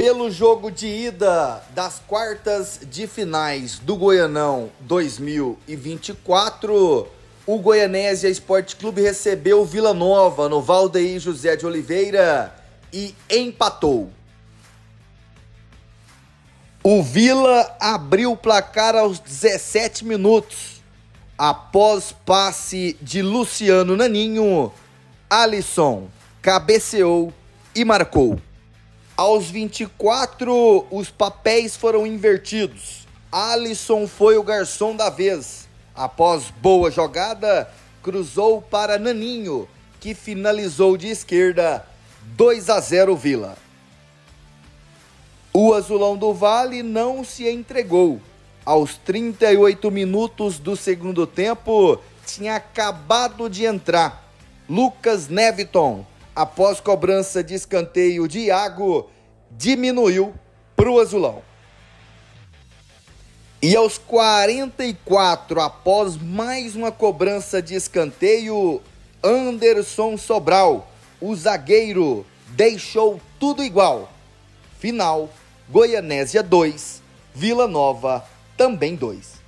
Pelo jogo de ida das quartas de finais do Goianão 2024, o Goianésia Esporte Clube recebeu Vila Nova no Valdeir José de Oliveira e empatou. O Vila abriu o placar aos 17 minutos. Após passe de Luciano Naninho, Alisson cabeceou e marcou. Aos 24, os papéis foram invertidos. Alisson foi o garçom da vez. Após boa jogada, cruzou para Naninho, que finalizou de esquerda 2 a 0 Vila. O Azulão do Vale não se entregou. Aos 38 minutos do segundo tempo, tinha acabado de entrar. Lucas Neviton após cobrança de escanteio de Iago, diminuiu para o azulão. E aos 44, após mais uma cobrança de escanteio, Anderson Sobral, o zagueiro, deixou tudo igual. Final: Goianésia 2, Vila Nova também 2.